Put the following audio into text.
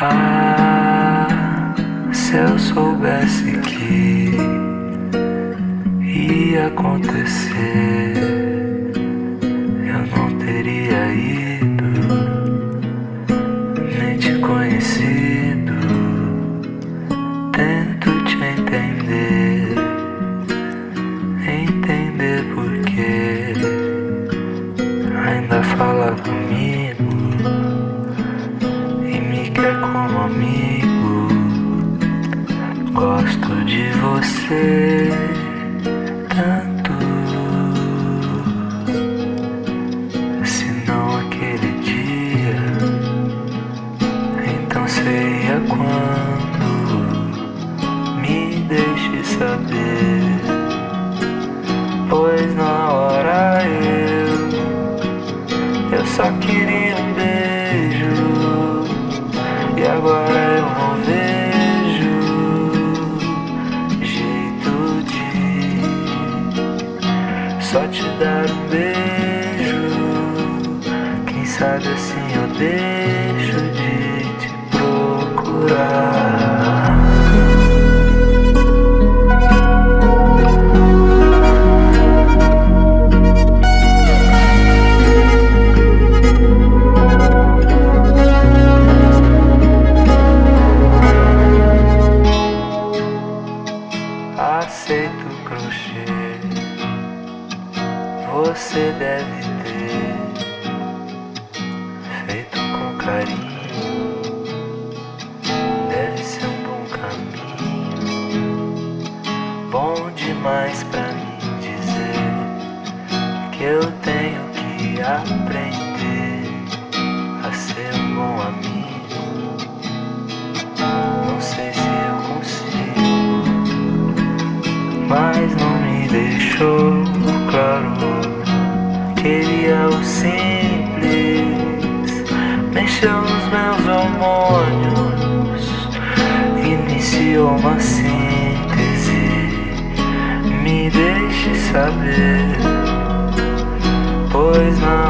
Ah, se eu soubesse que ia acontecer, eu não teria ido, nem te conhecido. Tento te entender, entender porquê. Ainda fala comigo Gosto de você tanto. Se não aquele dia, então seria quando. Me deixe saber, pois na hora eu eu só queria só te dar um beijo. Quem sabe assim eu deixo de te procurar. Aceito crochê. Você deve ter feito com carinho. Deve ser um bom caminho. Bom demais pra mim dizer que eu tenho que aprender a ser um bom amigo. Não sei se eu consigo mas não deixou claro. Queria o simples, mexeu nos meus hormônios, iniciou uma síntese. Me deixe saber, pois na